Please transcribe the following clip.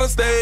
gotta stay